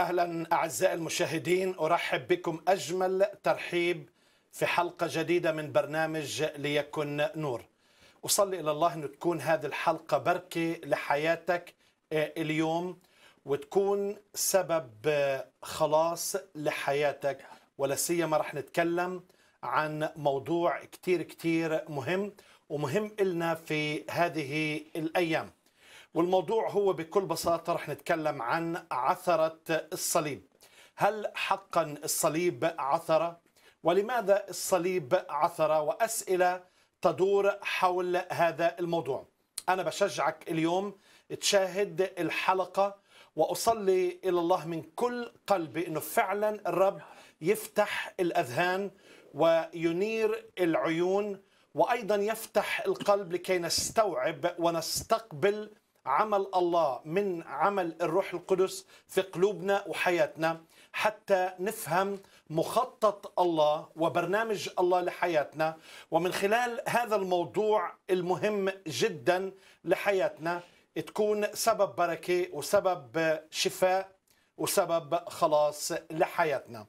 أهلا أعزائي المشاهدين أرحب بكم أجمل ترحيب في حلقة جديدة من برنامج ليكن نور. أصلي إلى الله انه تكون هذه الحلقة بركة لحياتك آه، اليوم وتكون سبب آه، خلاص لحياتك ولا سيما رح نتكلم عن موضوع كتير كتير مهم ومهم إلنا في هذه الأيام والموضوع هو بكل بساطة رح نتكلم عن عثرة الصليب هل حقا الصليب عثرة؟ ولماذا الصليب عثرة؟ وأسئلة تدور حول هذا الموضوع أنا بشجعك اليوم تشاهد الحلقة وأصلي إلى الله من كل قلبي أنه فعلا الرب يفتح الأذهان وينير العيون وأيضا يفتح القلب لكي نستوعب ونستقبل عمل الله من عمل الروح القدس في قلوبنا وحياتنا حتى نفهم مخطط الله وبرنامج الله لحياتنا ومن خلال هذا الموضوع المهم جدا لحياتنا تكون سبب بركة وسبب شفاء وسبب خلاص لحياتنا.